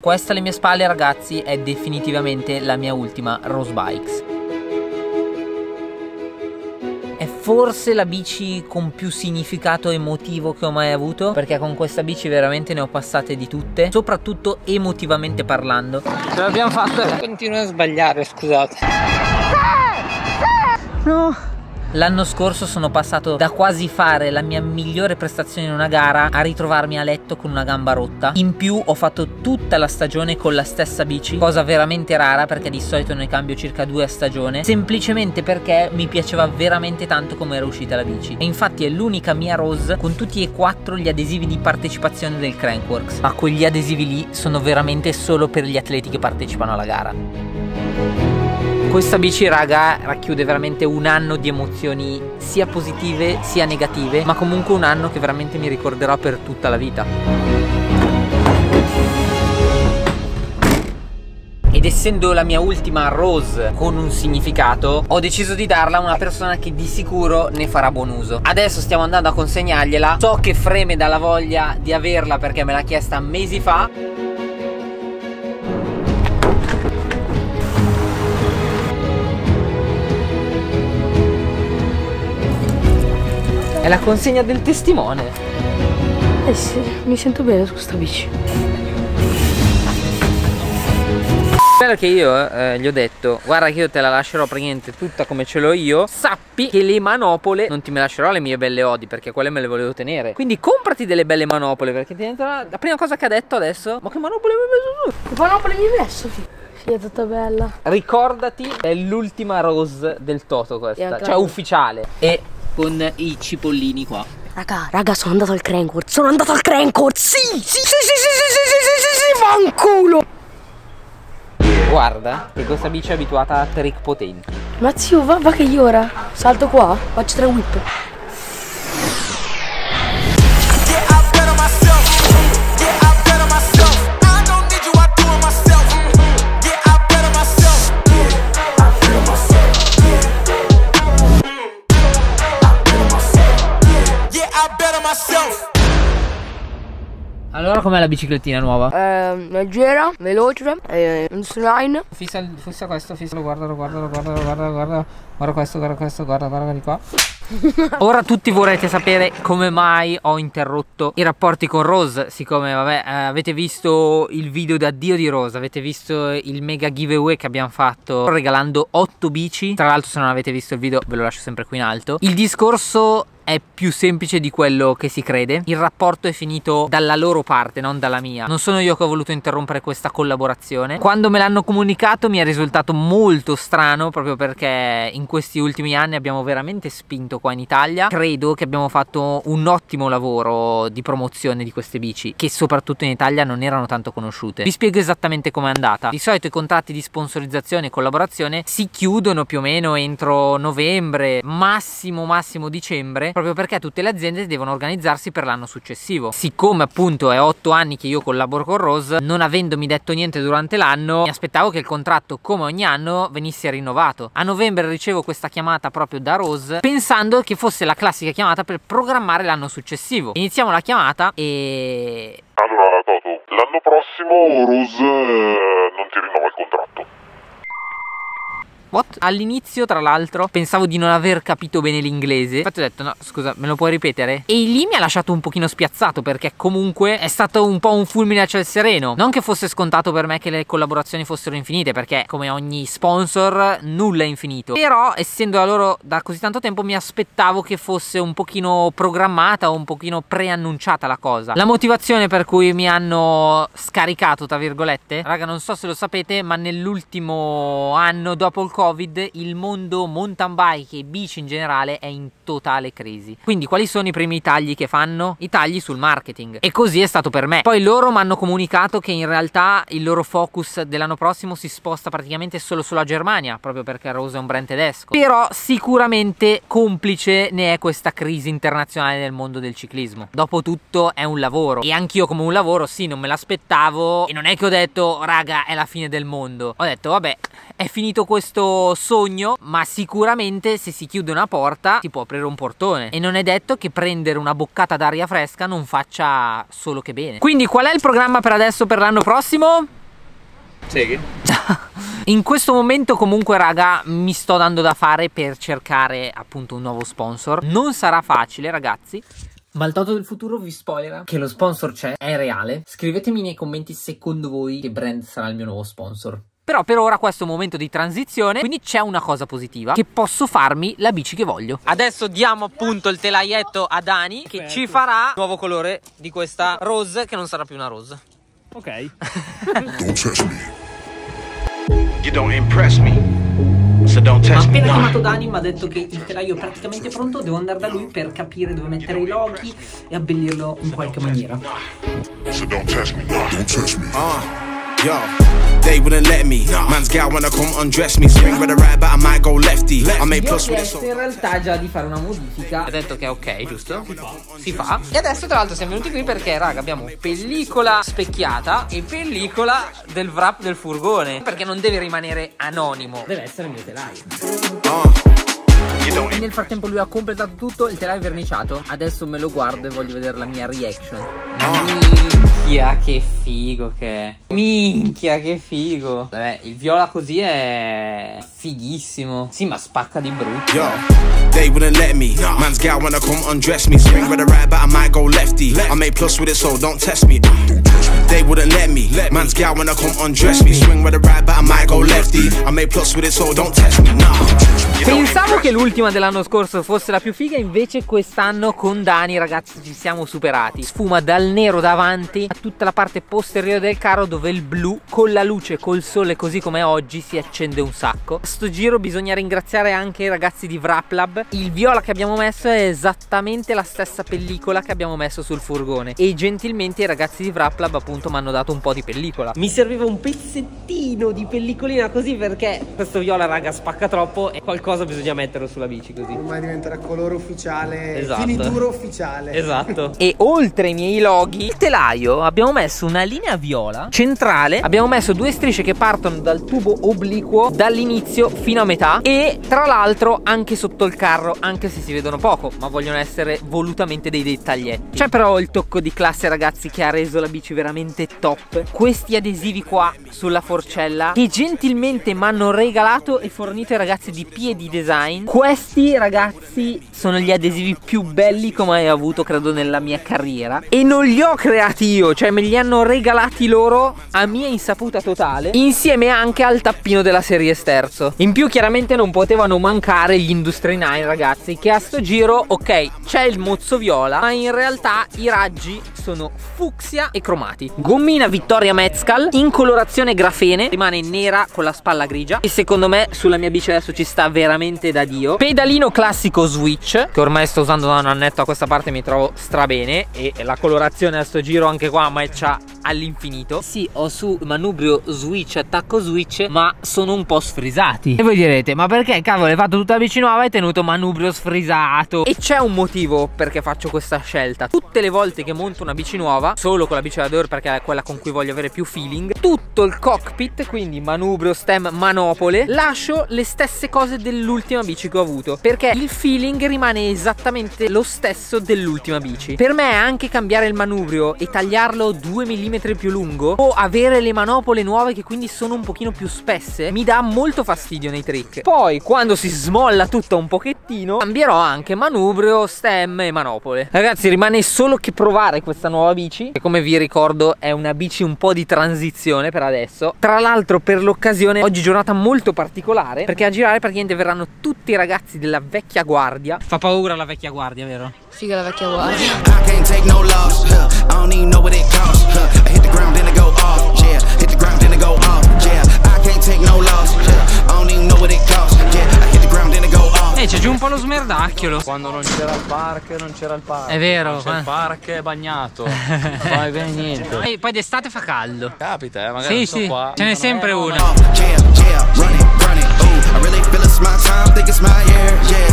Questa alle mie spalle ragazzi è definitivamente la mia ultima Rose Bikes. È forse la bici con più significato emotivo che ho mai avuto? Perché con questa bici veramente ne ho passate di tutte Soprattutto emotivamente parlando. Ce l'abbiamo fatta. Continuo a sbagliare scusate. No L'anno scorso sono passato da quasi fare la mia migliore prestazione in una gara a ritrovarmi a letto con una gamba rotta. In più ho fatto tutta la stagione con la stessa bici, cosa veramente rara perché di solito ne cambio circa due a stagione, semplicemente perché mi piaceva veramente tanto come era uscita la bici. E infatti è l'unica mia Rose con tutti e quattro gli adesivi di partecipazione del Crankworks. Ma quegli adesivi lì sono veramente solo per gli atleti che partecipano alla gara. Questa bici raga racchiude veramente un anno di emozioni sia positive sia negative ma comunque un anno che veramente mi ricorderò per tutta la vita. Ed essendo la mia ultima rose con un significato Ho deciso di darla a una persona che di sicuro ne farà buon uso. Adesso stiamo andando a consegnargliela. So che freme dalla voglia di averla perché me l'ha chiesta mesi fa È la consegna del testimone. Eh sì, mi sento bene su questa bici. Quello che io eh, gli ho detto Guarda che io te la lascerò praticamente tutta come ce l'ho io Sappi che le manopole Non ti me lascerò le mie belle Odi Perché quelle me le volevo tenere Quindi comprati delle belle manopole Perché ti la prima cosa che ha detto adesso Ma che manopole mi hai messo tu? Che manopole mi hai messo? Sì, è tutta bella Ricordati È l'ultima rose del Toto questa Cioè ufficiale E con i cipollini qua. Raga, raga, sono andato al Crankworth. Sono andato al Crankworth. Sì, sì, sì, sì, sì, sì, sì, sì, sì, sì, fanculo. Guarda, che questa bici è abituata a trick potenti. Ma zio, va, va che io ora salto qua, faccio tre whip. Allora com'è la biciclettina nuova? Eh, leggera, veloce, eh, line. Fissa, fissa questo, fissalo, guardalo, guardalo, guardalo, guardalo, guardalo, guarda questo, guarda questo, guarda, guarda di qua. Ora tutti vorrete sapere come mai ho interrotto i rapporti con Rose Siccome vabbè eh, avete visto il video d'addio di Rose Avete visto il mega giveaway che abbiamo fatto Regalando 8 bici Tra l'altro se non avete visto il video ve lo lascio sempre qui in alto Il discorso è più semplice di quello che si crede. Il rapporto è finito dalla loro parte, non dalla mia. Non sono io che ho voluto interrompere questa collaborazione. Quando me l'hanno comunicato mi è risultato molto strano proprio perché in questi ultimi anni abbiamo veramente spinto qua in Italia. Credo che abbiamo fatto un ottimo lavoro di promozione di queste bici che soprattutto in Italia non erano tanto conosciute. Vi spiego esattamente com'è andata. Di solito i contratti di sponsorizzazione e collaborazione si chiudono più o meno entro novembre, massimo massimo dicembre proprio perché tutte le aziende devono organizzarsi per l'anno successivo. Siccome appunto è 8 anni che io collaboro con Rose, non avendomi detto niente durante l'anno, mi aspettavo che il contratto come ogni anno venisse rinnovato. A novembre ricevo questa chiamata proprio da Rose pensando che fosse la classica chiamata per programmare l'anno successivo. Iniziamo la chiamata e... Allora Toto, l'anno prossimo Rose eh, non ti rinnova il contratto. What? All'inizio, tra l'altro, pensavo di non aver capito bene l'inglese. Infatti ho detto, no, scusa, me lo puoi ripetere? E lì mi ha lasciato un pochino spiazzato perché comunque è stato un po' un fulmine a ciel sereno. Non che fosse scontato per me che le collaborazioni fossero infinite, perché come ogni sponsor, nulla è infinito. Però, essendo da loro da così tanto tempo, mi aspettavo che fosse un pochino programmata o un pochino preannunciata la cosa. La motivazione per cui mi hanno scaricato, tra virgolette, raga, non so se lo sapete, ma nell'ultimo anno dopo il Covid il mondo mountain bike e bici in generale è in totale crisi. Quindi quali sono i primi tagli che fanno? I tagli sul marketing. E così è stato per me. Poi loro mi hanno comunicato che in realtà il loro focus dell'anno prossimo si sposta praticamente solo sulla Germania, proprio perché Rose è un brand tedesco. Però sicuramente complice ne è questa crisi internazionale nel mondo del ciclismo. Dopotutto è un lavoro e anch'io come un lavoro sì non me l'aspettavo e non è che ho detto raga è la fine del mondo. Ho detto vabbè è finito questo questo sogno, ma sicuramente se si chiude una porta si può aprire un portone e non è detto che prendere una boccata d'aria fresca non faccia solo che bene. Quindi qual è il programma per adesso per l'anno prossimo? Segui. In questo momento comunque raga mi sto dando da fare per cercare appunto un nuovo sponsor. Non sarà facile ragazzi. Ma il Toto del futuro vi spoilera che lo sponsor c'è, è reale. Scrivetemi nei commenti secondo voi che brand sarà il mio nuovo sponsor. Però per ora questo è un momento di transizione, quindi c'è una cosa positiva, che posso farmi la bici che voglio. Adesso diamo appunto il telaietto a Dani, che ci farà il nuovo colore di questa rose, che non sarà più una rose. Ok. Don't touch me. You don't impress me. So don't Ma test me. appena chiamato Dani mi ha detto che il telaio è praticamente pronto, devo andare da lui per capire dove mettere i loghi e abbellirlo in qualche maniera. So don't touch me. Don't touch me. Yo, they wouldn't let me. Man's gal wanna come undress me. Swing with a right, but I might go lefty. I made plus with So in realtà già di fare una modifica. Ha detto che è ok, giusto? Si fa. E adesso tra l'altro siamo venuti qui perché, raga, abbiamo pellicola specchiata e pellicola del wrap del furgone. Perché non deve rimanere anonimo. Deve essere il mio telaio. don't. E nel frattempo lui ha completato tutto, il telaio è verniciato. Adesso me lo guardo e voglio vedere la mia reaction. Minchia, che figo che è. Minchia, che figo. Vabbè, il viola così è fighissimo. Sì, ma spacca di brutto. Yo, they wouldn't let me. Man's gal wanna come undress me. Swing with a right, but I might go lefty. I made plus with it, so don't test me. They wouldn't let me. Man's gal wanna come undress me. Swing with a right, but I might go lefty. I made plus with it, so don't test me. Nah. Pensavo che l'ultima dell'anno scorso fosse la più figa, invece quest'anno con Dani, ragazzi, ci siamo superati. Sfuma dal nero davanti a tutta la parte posteriore del carro dove il blu con la luce, col sole così come oggi si accende un sacco. A sto giro bisogna ringraziare anche i ragazzi di Wraplab. Il viola che abbiamo messo è esattamente la stessa pellicola che abbiamo messo sul furgone e gentilmente i ragazzi di Wraplab appunto mi hanno dato un po' di pellicola. Mi serviva un pezzettino di pellicolina così perché questo viola raga spacca troppo e qualcosa bisogna metterlo sulla bici così. Ormai diventerà colore ufficiale, Esatto. finitura ufficiale. Esatto. E oltre ai miei loghi, il telaio abbiamo messo una linea viola centrale. Abbiamo messo due strisce che partono dal tubo obliquo dall'inizio fino a metà. E tra l'altro anche sotto il carro, anche se si vedono poco, ma vogliono essere volutamente dei dettaglietti. C'è però il tocco di classe, ragazzi, che ha reso la bici veramente top. Questi adesivi qua sulla forcella che gentilmente mi hanno regalato e fornito ai ragazzi di Piedi Design. Questi ragazzi sono gli adesivi più belli che ho mai avuto, credo, nella mia carriera. E non li ho creati io, cioè me li hanno regalati loro a mia insaputa totale, insieme anche al tappino della serie sterzo. In più, chiaramente, non potevano mancare gli Industry 9, ragazzi, che a sto giro, ok, c'è il mozzo viola, ma in realtà i raggi sono fucsia e cromati. Gommina Vittoria Mezcal in colorazione grafene, rimane nera con la spalla grigia e secondo me sulla mia bici adesso ci sta veramente da dio. Pedalino classico Switch, che ormai sto usando da un annetto a questa parte mi trovo strabene e la colorazione a sto giro anche qua matcha all'infinito. Sì, ho su manubrio Switch, attacco Switch, ma sono un po' sfrisati. E voi direte, ma perché cavolo hai fatto tutta la bici nuova e hai tenuto manubrio sfrisato? E c'è un motivo perché faccio questa scelta. Tutte le volte che monto una bici nuova, solo con la bici da Dor perché è quella con cui voglio avere più feeling, tutto il cockpit, quindi manubrio, stem, manopole, lascio le stesse cose dell'ultima bici che ho avuto. Perché il feeling rimane esattamente lo stesso dell'ultima bici. Per me anche cambiare il manubrio e tagliarlo 2 mm più lungo o avere le manopole nuove che quindi sono un pochino più spesse mi dà molto fastidio nei trick. Poi quando si smolla tutto un pochettino cambierò anche manubrio, stem e manopole. Ragazzi rimane solo che provare questa nuova bici che come vi ricordo è una bici un po' di transizione per adesso. Tra l'altro per l'occasione oggi giornata molto particolare perché a girare praticamente verranno tutti i ragazzi della vecchia guardia. Fa paura la vecchia guardia, vero? Figa la vecchia guardia. I hit the ground, then I go off. Yeah, hit the ground, then I go off. Yeah, I can't take no loss. Huh. I don't even know what it costs. Yeah, I hit the ground, then I go off. Eh, c'è giù un po' lo smerdacchiolo. Quando non c'era il park, non c'era il park. È vero, Quando C'è eh. il park è bagnato. non vai bene niente. E poi d'estate fa caldo. Capita, eh, magari Sì, non sto sì, qua. ce n'è sempre eh, no, una. ma- Yeah, yeah, run it, run it. Ooh, I really feel it's my time, think it's my year. Yeah, yeah.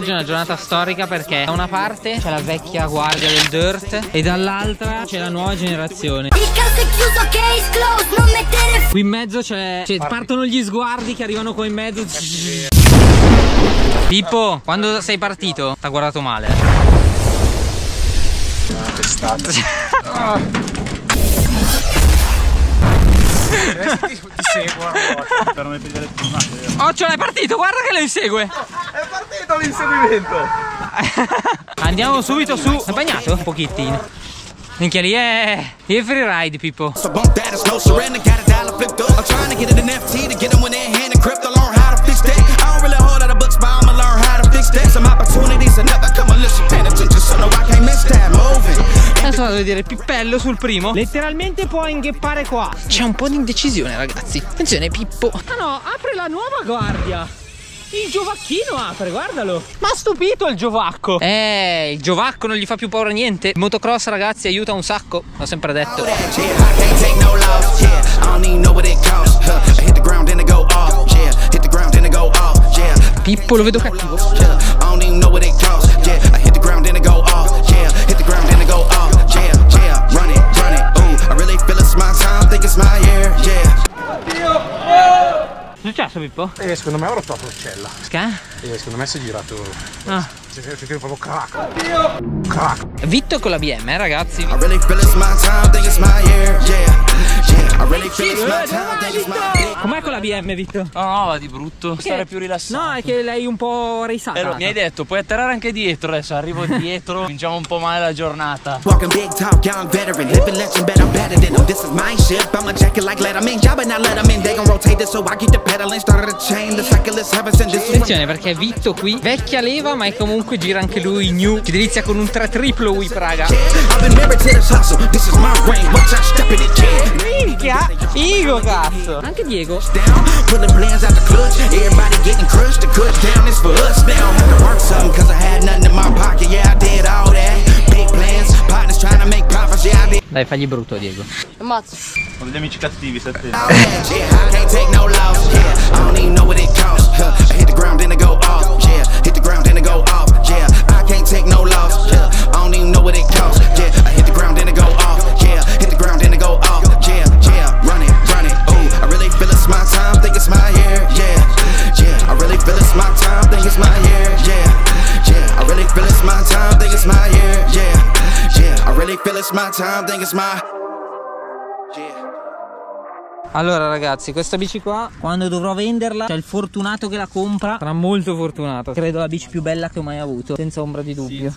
Oggi è una giornata storica perché da una parte c'è la vecchia guardia del dirt e dall'altra c'è la nuova generazione. Il caso è chiuso, case closed, non mettere Qui in mezzo c'è cioè, partono gli sguardi che arrivano qua in mezzo. Pippo quando sei partito t'ha guardato male Ti seguo per non pigliare più Occhio è partito guarda che lo insegue. È partito l'inseguimento! Andiamo subito su. È bagnato? Un pochettino. Minchia lì è... lì è free ride Pippo. And. Some opportunities are never come unless you pay attention, Vado a vedere Pippello sul primo. Letteralmente può ingheppare qua. C'è un po' di indecisione ragazzi. Attenzione Pippo. Ah no apre la nuova guardia. Il giovacchino apre, guardalo. Ma ha stupito il giovacco. Eh, il giovacco non gli fa più paura niente. Il motocross ragazzi aiuta un sacco L'ho sempre detto. Yeah, I can't take Successo Pippo? E secondo me ho rotto la torcella. Che? E secondo me si è girato. Ah. Si è sentito proprio crack. Crack. Vitto con la BM eh ragazzi I really feel it's my time, think it's my year. Yeah, Com'è con la BM Vitto? No, no, va di brutto. Stare più rilassato. No è che lei è un po' risata Eh, mi hai detto, puoi atterrare anche dietro adesso, arrivo dietro, vinciamo un po' male la giornata. Walking big talk, young veteran, living legend, bet I'm better than them. This is my ship, I'ma jack it like Letterman. Y'all better not let in, they gon' rotate this, so I keep the pedaling. Started a chain, the cycle is heaven sent. This is Attenzione perché Vitto qui Vecchia leva ma è comunque gira anche lui new Ci delizia con un 3 triplo whip raga I've been married to this hustle, this is my ring. Watch out, step in it, yeah. Minchia Figo cazzo Anche Diego Down, pulling plans out the clutch. Everybody getting crushed, the cut down is for us now. Had to work something, cause I had nothing in my pocket, yeah, I did all that. Big plans, partners trying to make profits, yeah, I did. Dai fagli brutto Diego Ammazzo. Ho degli amici cattivi, stai attento. all that, Yeah, I can't take no loss. Yeah, I don't even know what it costs. Huh, I hit the ground, then it go off. Yeah, hit the ground, then it go off. Yeah, I can't take no loss. Yeah, I don't even know what it costs. Yeah, I hit the ground, then it go off. Yeah, hit the ground, then it go off. My time, think it's my. Allora ragazzi questa bici qua Quando dovrò venderla C'è il fortunato che la compra. Sarà molto fortunato. Credo la bici più bella che ho mai avuto Senza ombra di dubbio.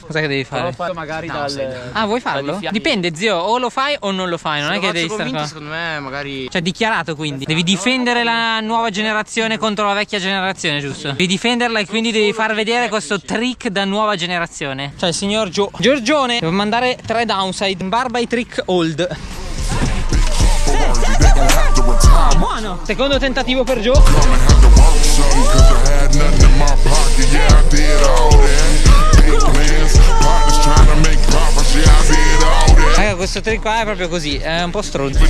Cos'è che devi fare? Lo fai magari dal... Ah vuoi farlo? Dipende zio O lo fai o non lo fai Non Se è che devi stare qua. secondo me magari... Cioè dichiarato quindi. Devi difendere la nuova generazione contro la vecchia generazione giusto? Devi difenderla e quindi devi far vedere questo trick da nuova generazione. Cioè il signor Gio Giorgione Devo mandare tre downside in barba ai trick old. Ah buono. Secondo tentativo per Gio trick qua è proprio così È un po' stronzo.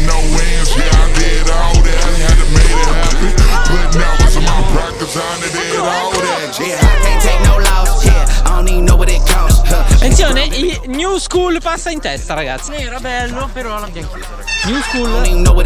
Attenzione il new school passa in testa ragazzi. Era bello, però l'abbiamo chiuso. ragazzi. New school. Even know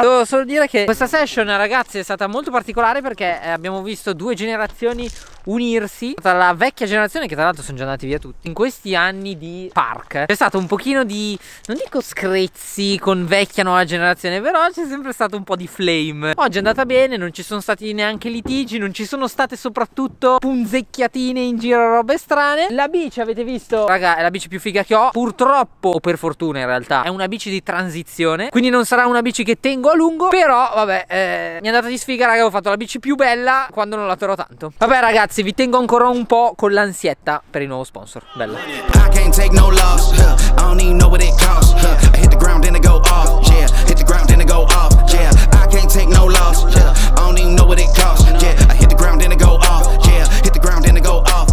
Devo solo dire che questa session ragazzi è stata molto particolare perché eh, abbiamo visto due generazioni unirsi. Tra la vecchia generazione che tra l'altro sono già andati via tutti In questi anni di park. C'è stato un pochino di, non dico screzzi con vecchia nuova generazione Però c'è sempre stato un po' di flame. Oggi è andata bene, non ci sono stati neanche litigi Non ci sono state soprattutto punzecchiatine in giro robe strane. La bici avete visto, raga è la bici più figa che ho. Purtroppo, o per fortuna in realtà, è una bici di transizione. Quindi non sarà una bici che tengo lungo a lungo. Però, vabbè, eh, mi è andata di sfiga, raga. Ho fatto la bici più bella quando non la terrò tanto. Vabbè, ragazzi, vi tengo ancora un po' con l'ansietta per il nuovo sponsor. Bella. I Yeah, I hit the ground and it go off. Yeah, hit the ground and it go off.